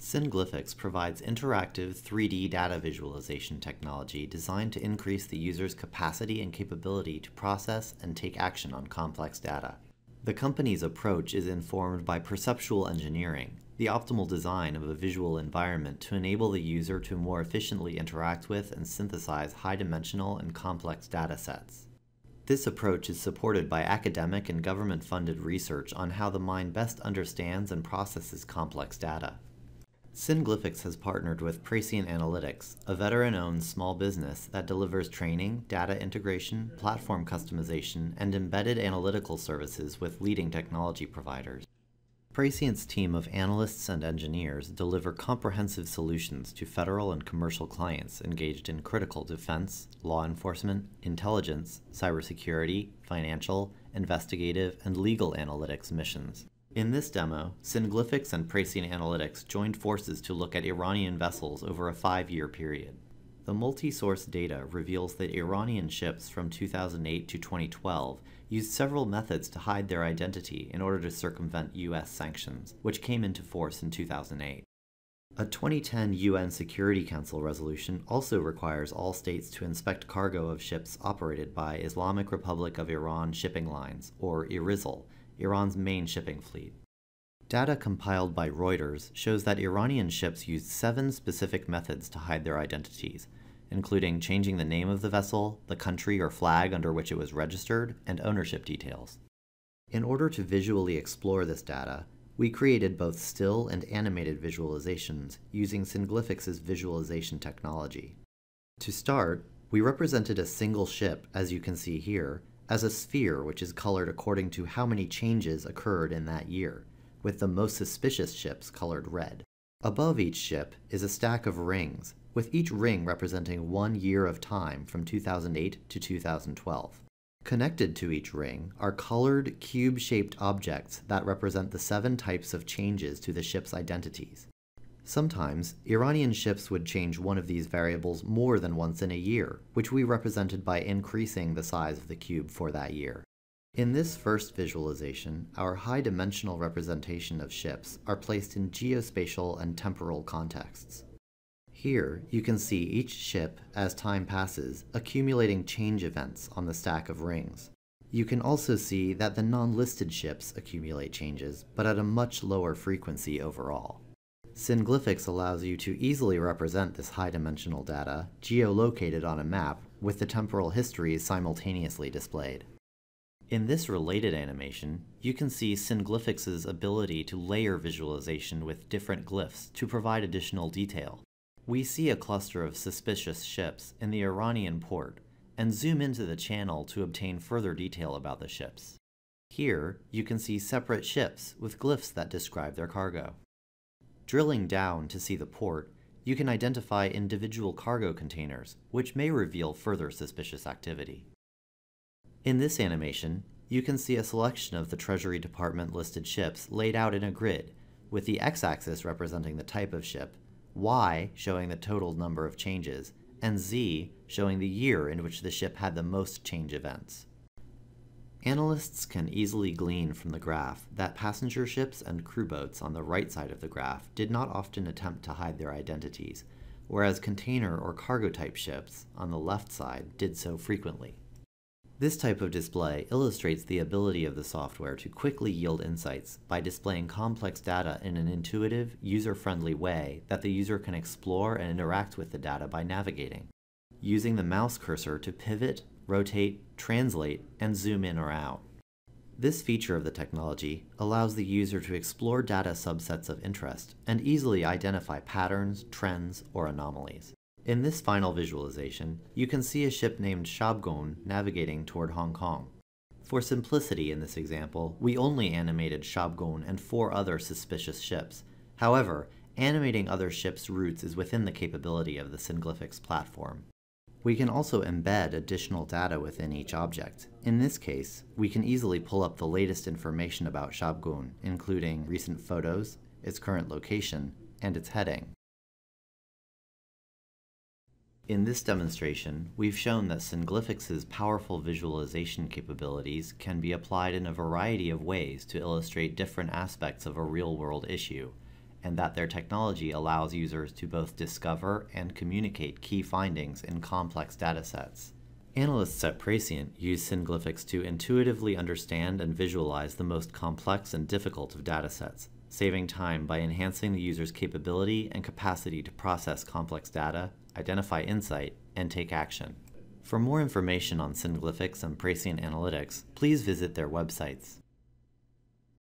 SynGlyphX provides interactive 3D data visualization technology designed to increase the user's capacity and capability to process and take action on complex data. The company's approach is informed by perceptual engineering, the optimal design of a visual environment to enable the user to more efficiently interact with and synthesize high-dimensional and complex data sets. This approach is supported by academic and government-funded research on how the mind best understands and processes complex data. SynGlyphX has partnered with Praescient Analytics, a veteran-owned small business that delivers training, data integration, platform customization, and embedded analytical services with leading technology providers. Praescient's team of analysts and engineers deliver comprehensive solutions to federal and commercial clients engaged in critical defense, law enforcement, intelligence, cybersecurity, financial, investigative, and legal analytics missions. In this demo, SynGlyphX and Praescient Analytics joined forces to look at Iranian vessels over a five-year period. The multi-source data reveals that Iranian ships from 2008 to 2012 used several methods to hide their identity in order to circumvent US sanctions, which came into force in 2008. A 2010 UN Security Council resolution also requires all states to inspect cargo of ships operated by Islamic Republic of Iran Shipping Lines, or IRISL, Iran's main shipping fleet. Data compiled by Reuters shows that Iranian ships used seven specific methods to hide their identities, including changing the name of the vessel, the country or flag under which it was registered, and ownership details. In order to visually explore this data, we created both still and animated visualizations using SynGlyphX' visualization technology. To start, we represented a single ship, as you can see here, as a sphere which is colored according to how many changes occurred in that year, with the most suspicious ships colored red. Above each ship is a stack of rings, with each ring representing one year of time from 2008 to 2012. Connected to each ring are colored, cube-shaped objects that represent the seven types of changes to the ship's identities. Sometimes, Iranian ships would change one of these variables more than once in a year, which we represented by increasing the size of the cube for that year. In this first visualization, our high-dimensional representation of ships are placed in geospatial and temporal contexts. Here, you can see each ship, as time passes, accumulating change events on the stack of rings. You can also see that the non-listed ships accumulate changes, but at a much lower frequency overall. SynGlyphX allows you to easily represent this high-dimensional data, geolocated on a map, with the temporal histories simultaneously displayed. In this related animation, you can see SynGlyphX' ability to layer visualization with different glyphs to provide additional detail. We see a cluster of suspicious ships in the Iranian port and zoom into the channel to obtain further detail about the ships. Here, you can see separate ships with glyphs that describe their cargo. Drilling down to see the port, you can identify individual cargo containers, which may reveal further suspicious activity. In this animation, you can see a selection of the Treasury Department listed ships laid out in a grid, with the x-axis representing the type of ship Y showing the total number of changes, and Z showing the year in which the ship had the most change events. Analysts can easily glean from the graph that passenger ships and crew boats on the right side of the graph did not often attempt to hide their identities, whereas container or cargo type ships on the left side did so frequently. This type of display illustrates the ability of the software to quickly yield insights by displaying complex data in an intuitive, user-friendly way that the user can explore and interact with the data by navigating, using the mouse cursor to pivot, rotate, translate, and zoom in or out. This feature of the technology allows the user to explore data subsets of interest and easily identify patterns, trends, or anomalies. In this final visualization, you can see a ship named Shabgon navigating toward Hong Kong. For simplicity in this example, we only animated Shabgon and four other suspicious ships. However, animating other ships' routes is within the capability of the SynGlyphX platform. We can also embed additional data within each object. In this case, we can easily pull up the latest information about Shabgon, including recent photos, its current location, and its heading. In this demonstration, we've shown that SynGlyphX' powerful visualization capabilities can be applied in a variety of ways to illustrate different aspects of a real-world issue, and that their technology allows users to both discover and communicate key findings in complex datasets. Analysts at Praescient use SynGlyphX to intuitively understand and visualize the most complex and difficult of datasets, saving time by enhancing the user's capability and capacity to process complex data, identify insight, and take action. For more information on SynGlyphX and Praescient Analytics, please visit their websites.